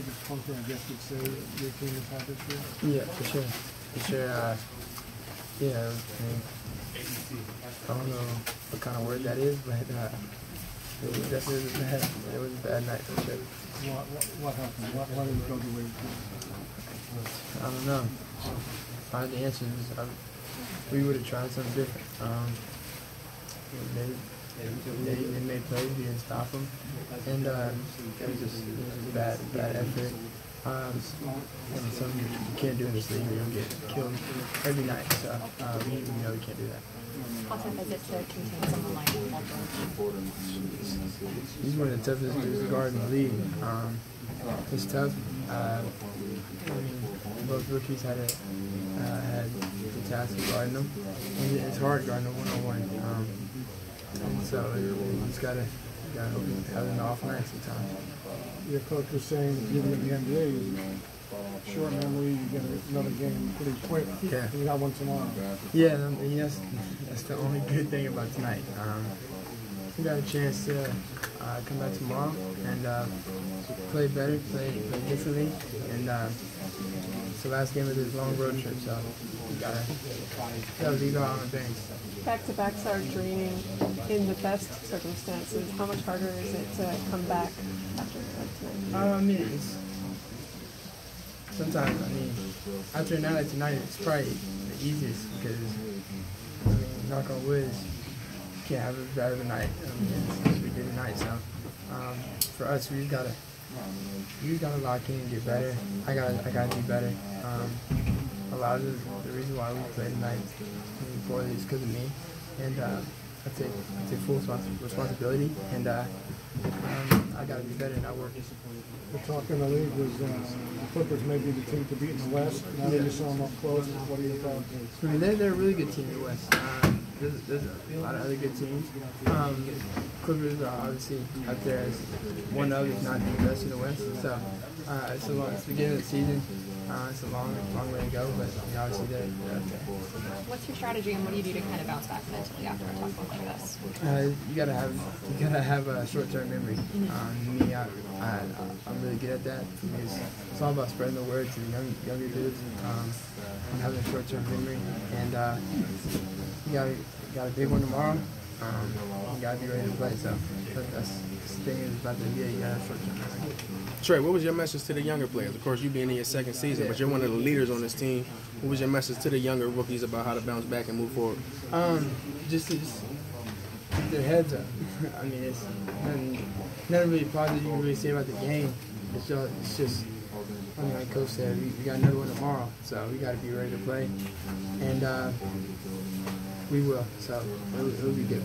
I guess you'd say, team has had this year? Yeah, for sure. For sure. Uh, yeah, I, mean, I don't know what kind of word that is, but uh, it was a bad. It was a bad night for sure. What, what, what happened? Why, why did it go the way it did? I don't know. I the answers. I, we would have tried something different. Um, they, they, they made plays. We didn't stop them, and uh, it was just it was a bad bad effort. Um, and something you can't do in this league. You'll get killed every night. So we, we know we can't do that. How tough is it to contain someone like He's one of the toughest dudes to guard in the league. Um, it's tough. Uh, I mean, both rookies had a uh, had the task of guarding them, and it's hard guarding them one on one. Um, and so you just gotta gotta have an off night sometimes. Your coach was saying even in the NBA, short memory, you get another game pretty quick. Yeah. You got one tomorrow. Yeah, I mean, that's that's the only good thing about tonight. Um, we got a chance to uh, come back tomorrow and uh, play better, play, play differently, and uh, it's the last game of this long road trip, so we gotta gotta leave it on the banks. Back to backs are draining in the best circumstances. How much harder is it to come back after like tonight? Uh, I mean, it's, sometimes, I mean, after a night like tonight, it's probably the easiest because, I mean, knock on wood, you can't have a a night. I mean, it's, we did tonight, so um, for us, we gotta, you gotta lock in and get better. I gotta, I gotta do better. Um, a lot of the, the reason why we played tonight poorly is because of me, and uh, I take, I take full responsibility, and uh, um, I gotta be better, and I work. The talk in the league was uh, the Clippers may be the team to beat in the West. Now that you saw them up close, what are your thoughts? I mean, they're, they're a really good team in the West. Um, there's, there's a lot of other good teams. Um, Clippers are obviously up there as one of, if not the best in the West. So uh, it's a long, it's the beginning of the season. Uh, it's a long, long way to go, but you know, obviously they're, they're up there. What's your strategy and what do you do to kind of bounce back mentally after a tough one like this? Uh, you gotta have you gotta have a short-term memory. Um, me, I, I, I'm really good at that. For me, it's, it's all about spreading the word to the young, younger dudes um, and having a short-term memory. And uh, you got you got a big one tomorrow. Um, gotta be ready to play. So that's about gotta short-term. Trae, what was your message to the younger players? Of course, you being in your second season, but you're one of the leaders on this team. What was your message to the younger rookies about how to bounce back and move forward? Um, just just keep their heads up. I mean, it's nothing, nothing really positive you can really say about the game. It's just, it's just I mean, like Coach said, we, we got another one tomorrow, so we got to be ready to play, and uh, we will. So it'll, it'll be good.